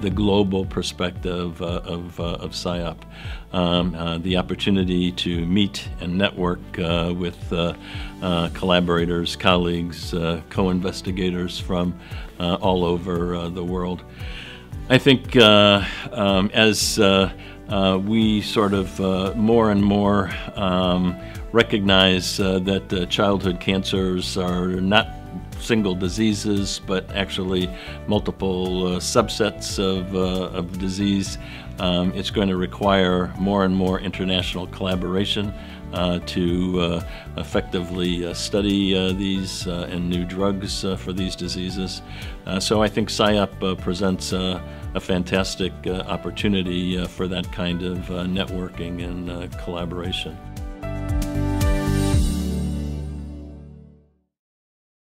the global perspective uh, of, uh, of SIOP. Um, uh, the opportunity to meet and network uh, with uh, uh, collaborators, colleagues, co-investigators from all over the world. I think um, as we sort of more and more um, recognize that childhood cancers are not single diseases, but actually multiple uh, subsets of, uh, of disease. Um, it's going to require more and more international collaboration uh, to uh, effectively uh, study uh, these and new drugs for these diseases. so I think SIOP presents a fantastic opportunity for that kind of networking and collaboration.